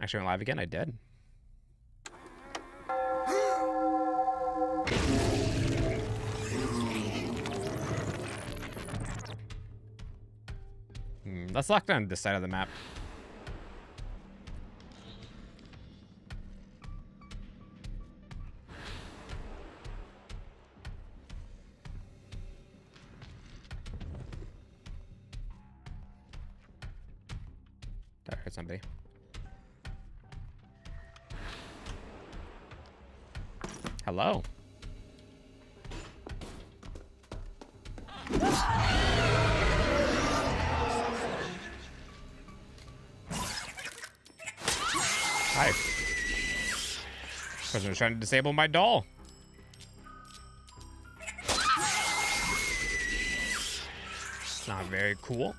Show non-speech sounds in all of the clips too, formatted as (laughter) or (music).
Actually went live again? I did. Hmm, let's lock down this side of the map. Hello. Hi. Person was trying to disable my doll. Not very cool.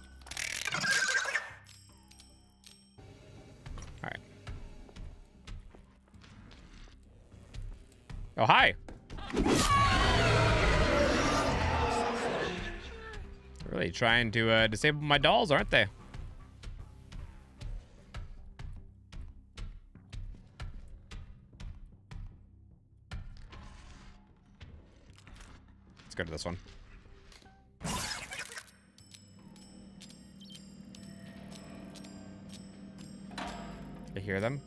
Oh, hi. Really trying to uh, disable my dolls, aren't they? Let's go to this one. I hear them.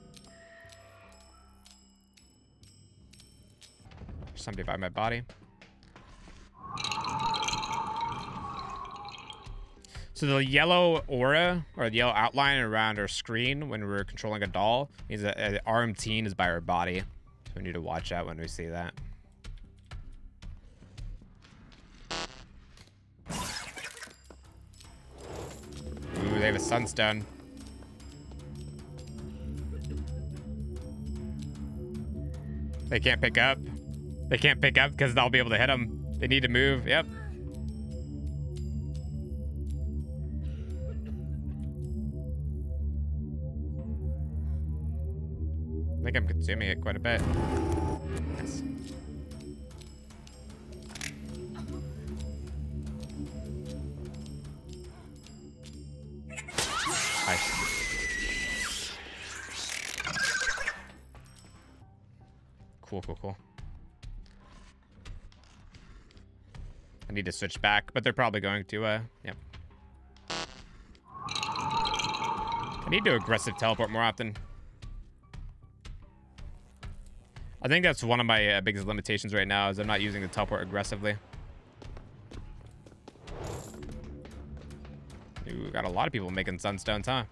Somebody my body. So the yellow aura or the yellow outline around our screen when we're controlling a doll means that uh, RM is by our body. So we need to watch out when we see that. Ooh, they have a sunstone. They can't pick up. They can't pick up because I'll be able to hit them. They need to move. Yep. I think I'm consuming it quite a bit. Nice. Cool, cool, cool. I need to switch back, but they're probably going to, uh, yep. I need to aggressive teleport more often. I think that's one of my uh, biggest limitations right now is I'm not using the teleport aggressively. Ooh, got a lot of people making sunstones, huh?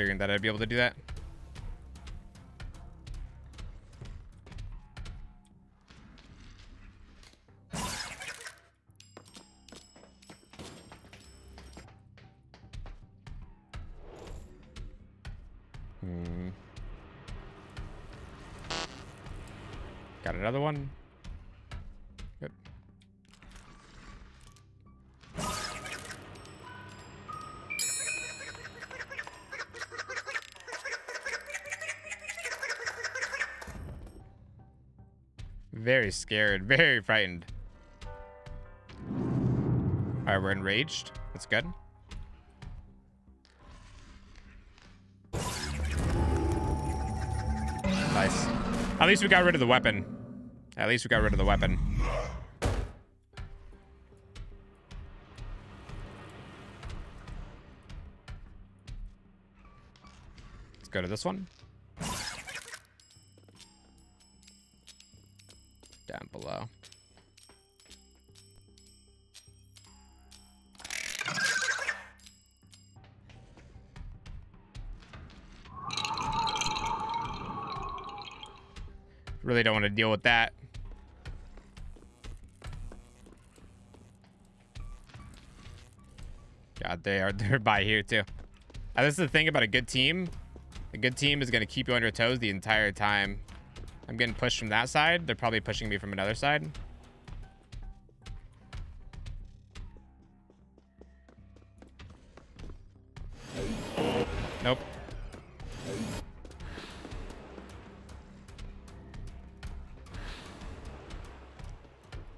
Figuring that I'd be able to do that. Hmm. Got another one. Scared, (laughs) very frightened. Alright, we're enraged. That's good. Nice. At least we got rid of the weapon. At least we got rid of the weapon. Let's go to this one. Really don't want to deal with that. God, they are (laughs) they're by here too. And this is the thing about a good team. A good team is gonna keep you on your toes the entire time. I'm getting pushed from that side. They're probably pushing me from another side.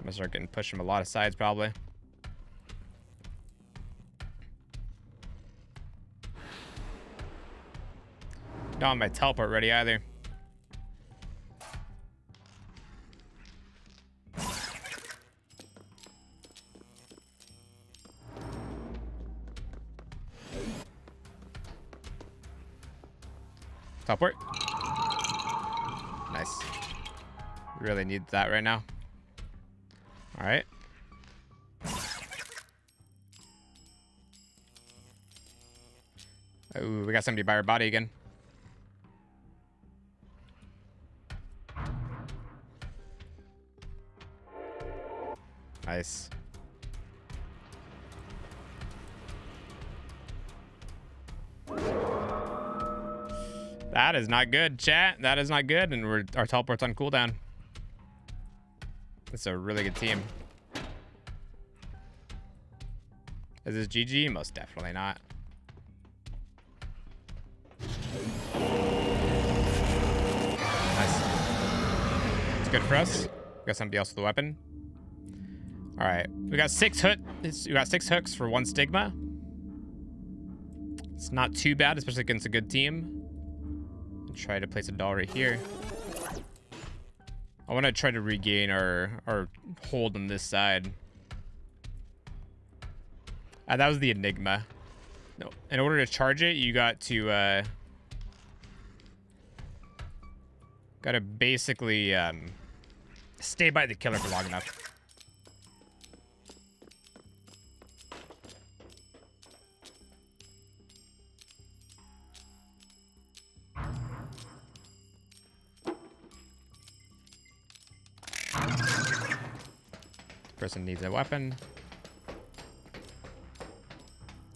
I'm gonna start getting pushed from a lot of sides probably. Don't have my teleport ready either. Teleport. Nice. Really need that right now. All right. Oh, we got somebody by our body again. Nice. That is not good, chat. That is not good, and we're our teleport's on cooldown. It's a really good team. Is this GG? Most definitely not. Nice. It's good for us. We got somebody else with a weapon. All right, we got six hook. We got six hooks for one stigma. It's not too bad, especially against a good team. Try to place a doll right here. I want to try to regain our our hold on this side. Uh, that was the Enigma. No, in order to charge it, you got to uh, got to basically um, stay by the killer for long enough. Person needs a weapon.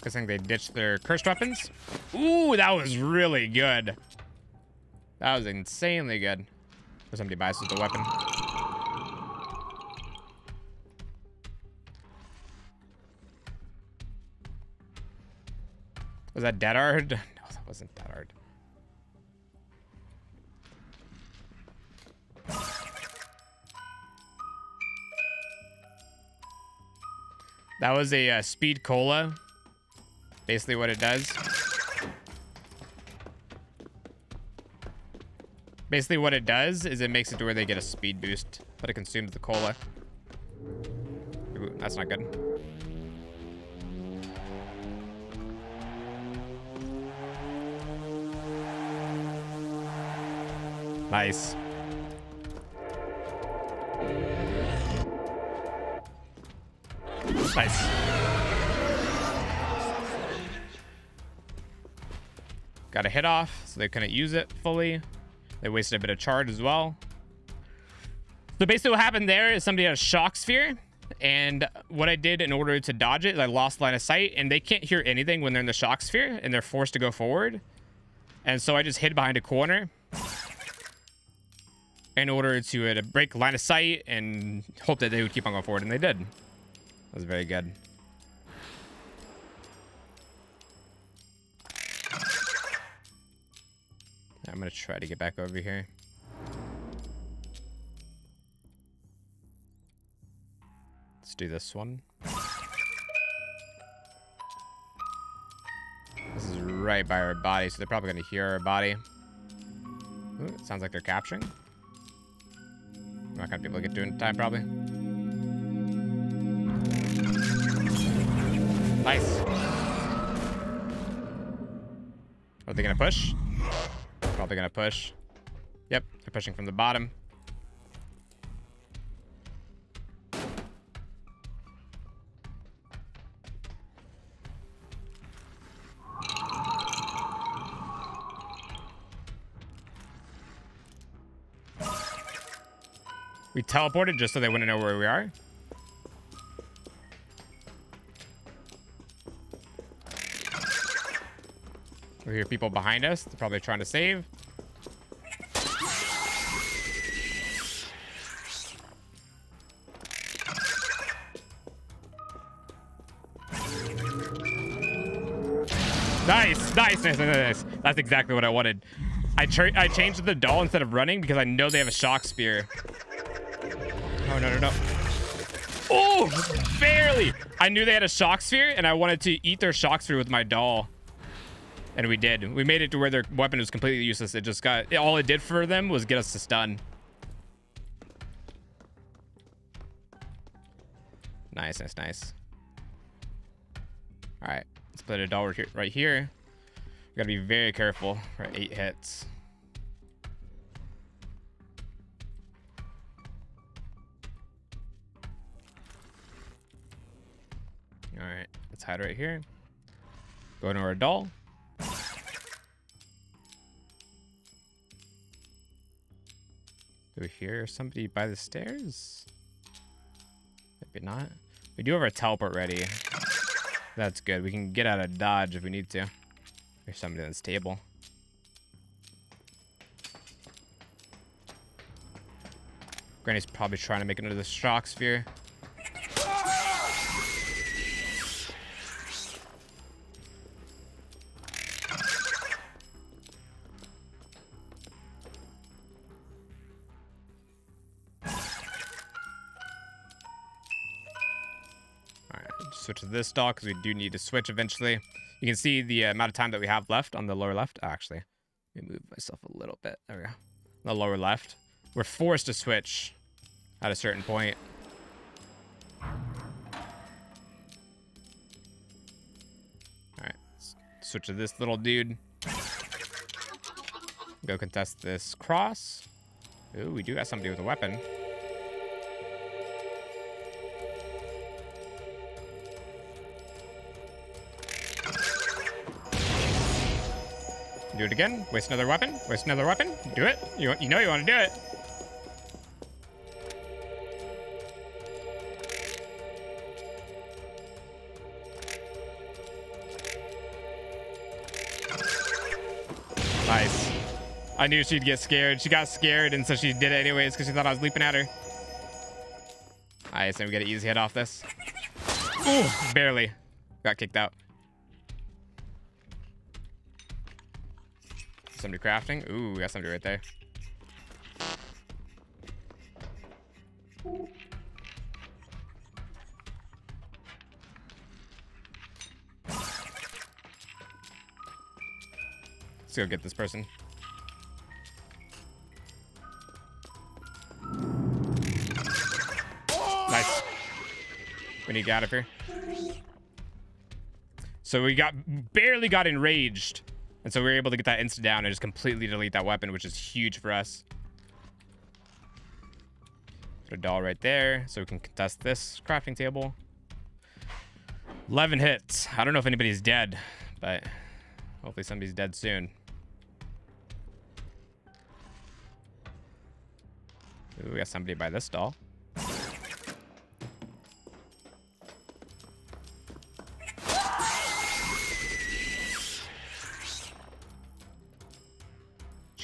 Guessing they ditched their cursed weapons. Ooh, that was really good. That was insanely good. For somebody buys the weapon. Was that dead hard? (laughs) No, that wasn't dead That was a uh, speed cola. Basically what it does. Basically what it does is it makes it to where they get a speed boost, but it consumes the cola. Ooh, that's not good. Nice. Nice. Got a hit off, so they couldn't use it fully. They wasted a bit of charge as well. So basically what happened there is somebody had a shock sphere. And what I did in order to dodge it, I lost line of sight. And they can't hear anything when they're in the shock sphere. And they're forced to go forward. And so I just hid behind a corner. In order to uh, break line of sight and hope that they would keep on going forward. And they did was very good. I'm gonna try to get back over here. Let's do this one. This is right by our body, so they're probably gonna hear our body. Ooh, sounds like they're capturing. I'm not gonna be able to get to it in time, probably. Nice. Are they gonna push? Probably gonna push. Yep, they're pushing from the bottom. We teleported just so they wouldn't know where we are. Hear people behind us. They're probably trying to save. Nice, nice, nice, nice, nice. That's exactly what I wanted. I, I changed the doll instead of running because I know they have a shock sphere. Oh, no, no, no. Oh, barely. I knew they had a shock sphere, and I wanted to eat their shock sphere with my doll. And we did. We made it to where their weapon was completely useless. It just got... All it did for them was get us to stun. Nice, nice, nice. All right. Let's put a doll right here. We gotta be very careful. Right, eight hits. All right, let's hide right here. Go to our doll. Do we hear somebody by the stairs? Maybe not. We do have our teleport ready. That's good. We can get out of dodge if we need to. There's somebody on this table. Granny's probably trying to make the shock sphere. This dock because we do need to switch eventually. You can see the uh, amount of time that we have left on the lower left. Oh, actually, let me move myself a little bit. There we go. The lower left. We're forced to switch at a certain point. All right, switch to this little dude. Go contest this cross. Ooh, we do got somebody with a weapon. Do it again. Waste another weapon. Waste another weapon. Do it. You, you know you want to do it. Nice. I knew she'd get scared. She got scared, and so she did it anyways because she thought I was leaping at her. Nice, and we get an easy hit off this. Ooh, barely. Got kicked out. Somebody crafting. Ooh, we got somebody right there. Let's go get this person. Nice. We need to get out of here. So we got barely got enraged. And so we were able to get that insta down and just completely delete that weapon, which is huge for us. Put a doll right there so we can contest this crafting table. 11 hits. I don't know if anybody's dead, but hopefully somebody's dead soon. Ooh, we got somebody by this doll.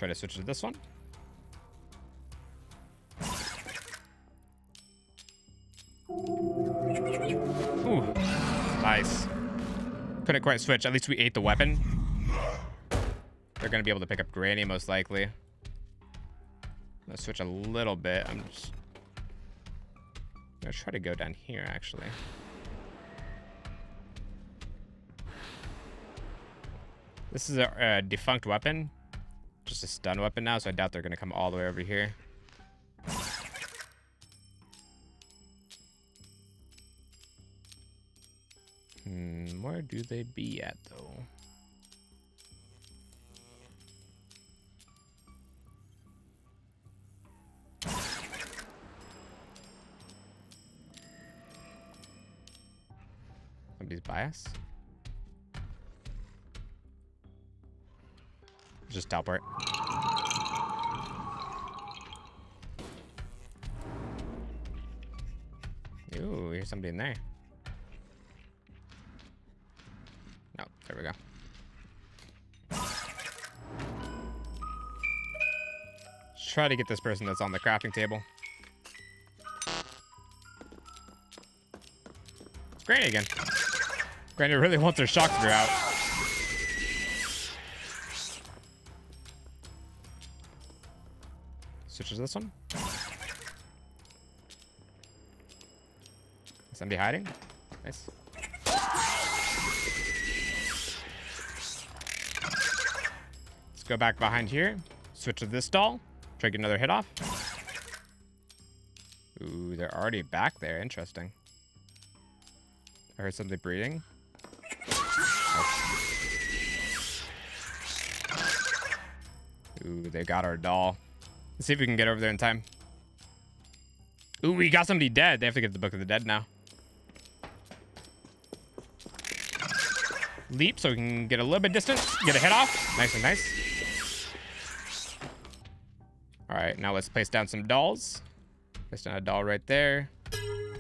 Try to switch to this one. Ooh, nice. Couldn't quite switch. At least we ate the weapon. They're going to be able to pick up Granny, most likely. Let's switch a little bit. I'm just... I'm going to try to go down here, actually. This is a, a defunct weapon a stun weapon now, so I doubt they're going to come all the way over here. Hmm, where do they be at, though? Somebody's bias? Just teleport. Somebody in there. No, there we go. Let's try to get this person that's on the crafting table. It's Granny again. Granny really wants her shock through out. Switches this one. Somebody hiding? Nice. Let's go back behind here. Switch to this doll. Try to get another hit off. Ooh, they're already back there. Interesting. I heard something breathing. Ooh, they got our doll. Let's see if we can get over there in time. Ooh, we got somebody dead. They have to get the Book of the Dead now. Leap so we can get a little bit distant. Get a hit off. Nice and nice. All right, now let's place down some dolls. Place down a doll right there.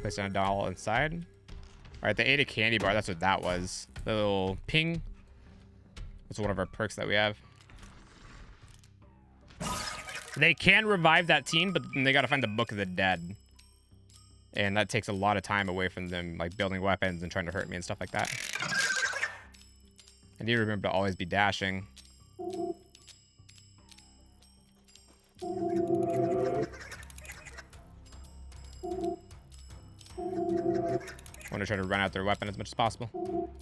Place down a doll inside. All right, they ate a candy bar. That's what that was. The little ping. That's one of our perks that we have. They can revive that team, but they got to find the Book of the Dead. And that takes a lot of time away from them, like building weapons and trying to hurt me and stuff like that. I need to remember to always be dashing. I want to try to run out their weapon as much as possible. (laughs)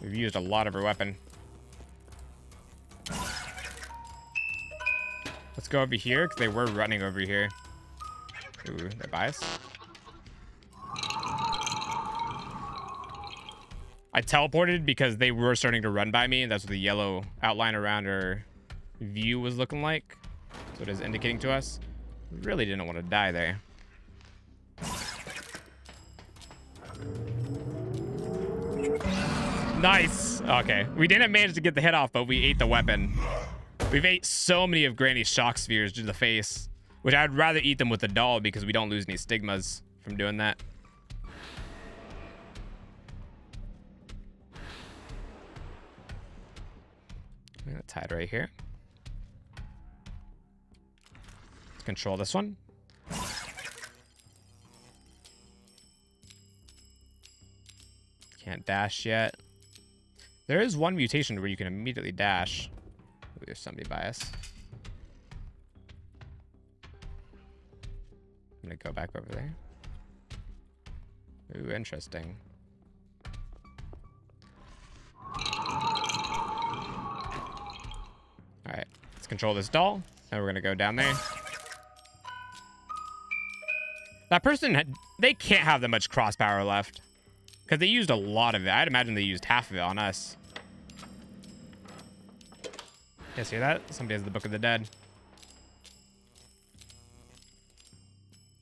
We've used a lot of her weapon. Let's go over here, because they were running over here. Ooh, they're biased. I teleported because they were starting to run by me, and that's what the yellow outline around our view was looking like. So it's indicating to us. We really didn't want to die there. Nice. Okay. We didn't manage to get the hit off, but we ate the weapon. We've ate so many of Granny's shock spheres to the face, which I'd rather eat them with a doll because we don't lose any stigmas from doing that. I'm gonna tie it right here. Let's control this one. Can't dash yet. There is one mutation where you can immediately dash. There's somebody by us. I'm gonna go back over there. Ooh, interesting. Alright, let's control this doll. Now we're gonna go down there. That person, had, they can't have that much cross power left. Because they used a lot of it. I'd imagine they used half of it on us. Guys hear that? Somebody has the Book of the Dead.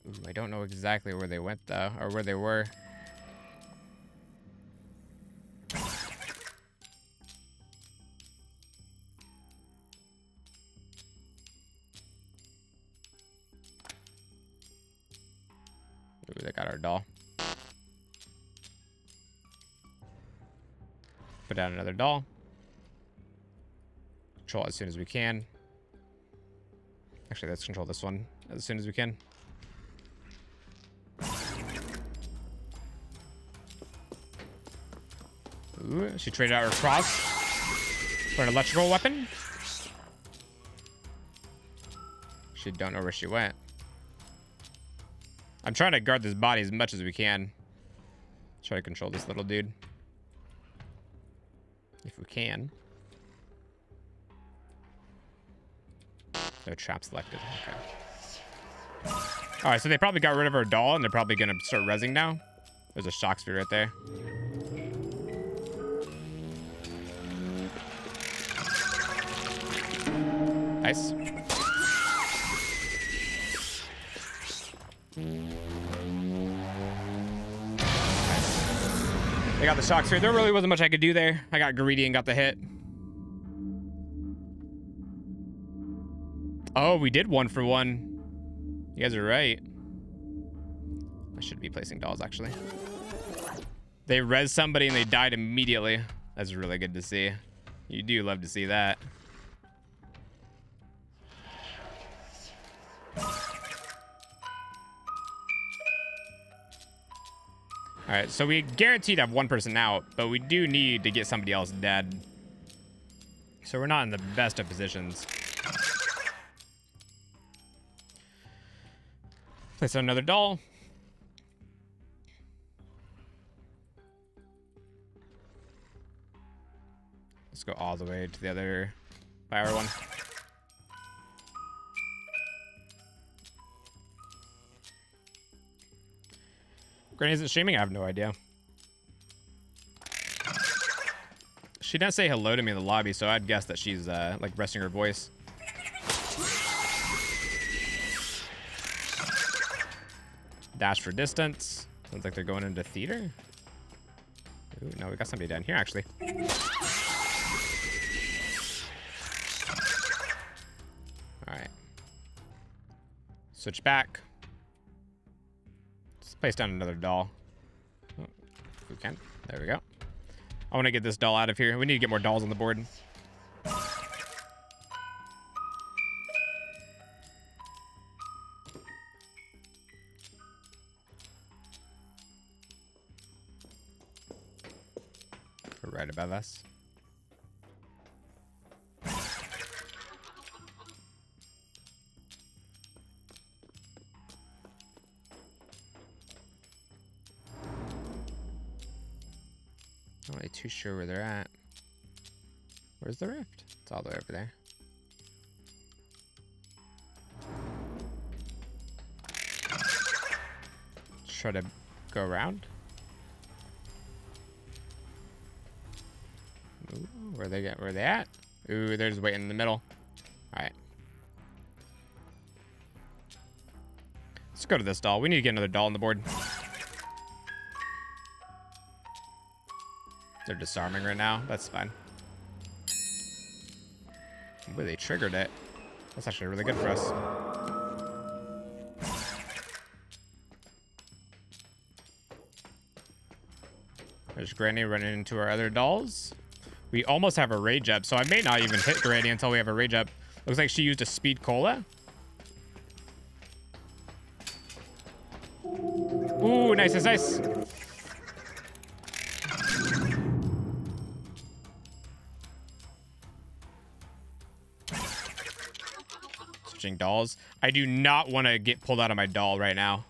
Ooh, I don't know exactly where they went, though. Or where they were. Ooh, they got our doll. Put down another doll. Control as soon as we can. Actually, let's control this one as soon as we can. Ooh, she traded out her cross for an electrical weapon. She don't know where she went. I'm trying to guard this body as much as we can. Try to control this little dude. If we can. No trap selected. Okay. Alright, so they probably got rid of our doll and they're probably gonna start resing now. There's a shock sphere right there. Nice. They got the shock sphere. There really wasn't much I could do there. I got greedy and got the hit. Oh, we did one for one. You guys are right. I should be placing dolls, actually. They res somebody and they died immediately. That's really good to see. You do love to see that. All right, so we guaranteed have one person out, but we do need to get somebody else dead. So we're not in the best of positions. Place another doll. Let's go all the way to the other fire one. Granny isn't streaming? I have no idea. She didn't say hello to me in the lobby, so I'd guess that she's uh, like resting her voice. Dash for distance. Sounds like they're going into theater. Ooh, no, we got somebody down here actually. Alright. Switch back. Let's place down another doll. Oh, we can. There we go. I want to get this doll out of here. We need to get more dolls on the board. Sure where they're at. Where's the rift? It's all the way over there. Try to go around. Ooh, where they get? Where they at? Ooh, they're just waiting in the middle. All right. Let's go to this doll. We need to get another doll on the board. They're disarming right now. That's fine. Boy, they triggered it. That's actually really good for us. There's Granny running into our other dolls. We almost have a rage up, so I may not even hit Granny until we have a rage up. Looks like she used a speed cola. Ooh, nice, nice, nice. Dolls. I do not want to get pulled out of my doll right now.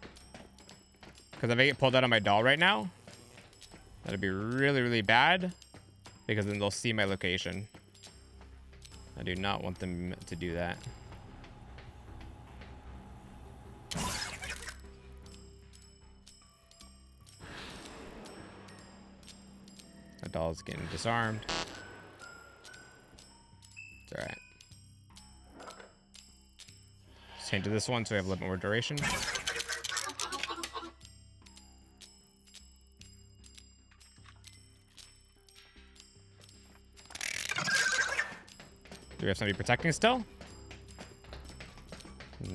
Because if I get pulled out of my doll right now, that'd be really, really bad. Because then they'll see my location. I do not want them to do that. The doll's getting disarmed. It's alright. To this one so we have a little bit more duration. Do we have somebody protecting still?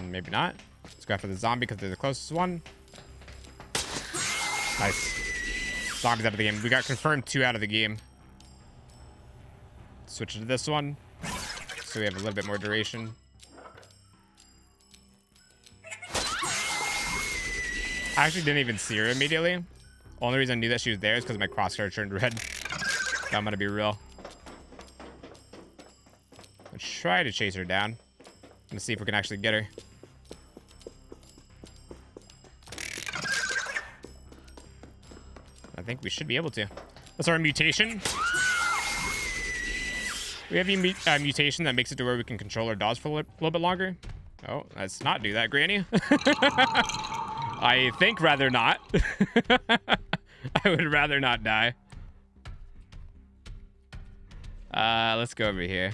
Maybe not. Let's go after the zombie because they're the closest one. Nice. Zombies out of the game. We got confirmed two out of the game. Switch to this one. So we have a little bit more duration. I actually didn't even see her immediately. Only reason I knew that she was there is because my crosshair turned red. I'm gonna be real. Let's try to chase her down. Let's see if we can actually get her. I think we should be able to. That's our mutation. We have a uh, mutation that makes it to where we can control our dogs for a li little bit longer. Oh, let's not do that, Granny. (laughs) I think rather not. (laughs) I would rather not die. Uh, let's go over here.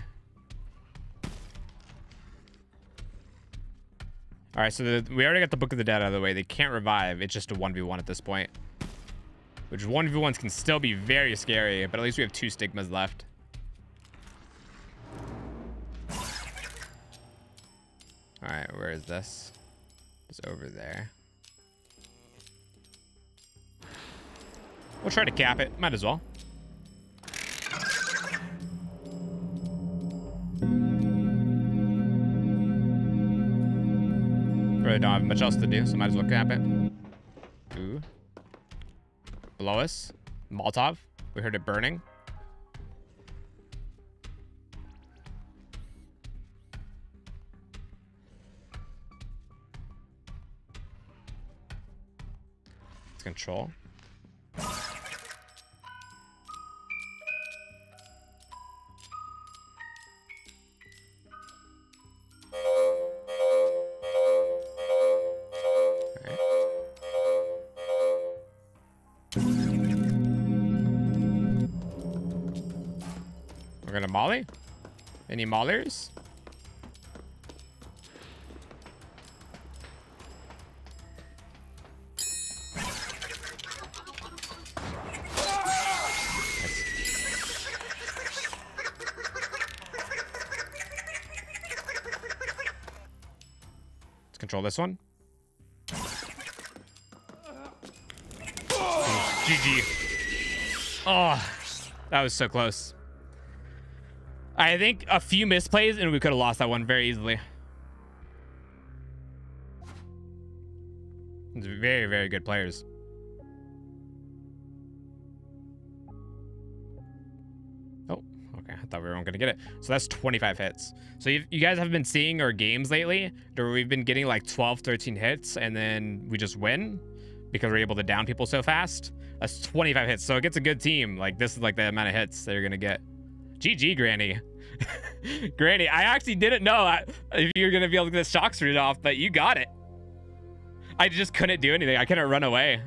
All right, so the, we already got the Book of the Dead out of the way. They can't revive. It's just a 1v1 at this point. Which 1v1s can still be very scary, but at least we have two stigmas left. All right, where is this? It's over there. We'll try to cap it. Might as well. Really don't have much else to do, so might as well cap it. Ooh. Below us. Molotov. We heard it burning. Control. Any maulers? Let's control this one. GG. Oh, that was so close. I think a few misplays and we could have lost that one very easily. It's very, very good players. Oh, okay. I thought we weren't going to get it. So that's 25 hits. So you, you guys have been seeing our games lately where we've been getting like 12, 13 hits and then we just win because we're able to down people so fast. That's 25 hits. So it gets a good team. Like this is like the amount of hits that you're going to get. GG, Granny. (laughs) Granny, I actually didn't know if you were going to be able to get the shock screwed off, but you got it. I just couldn't do anything. I couldn't run away.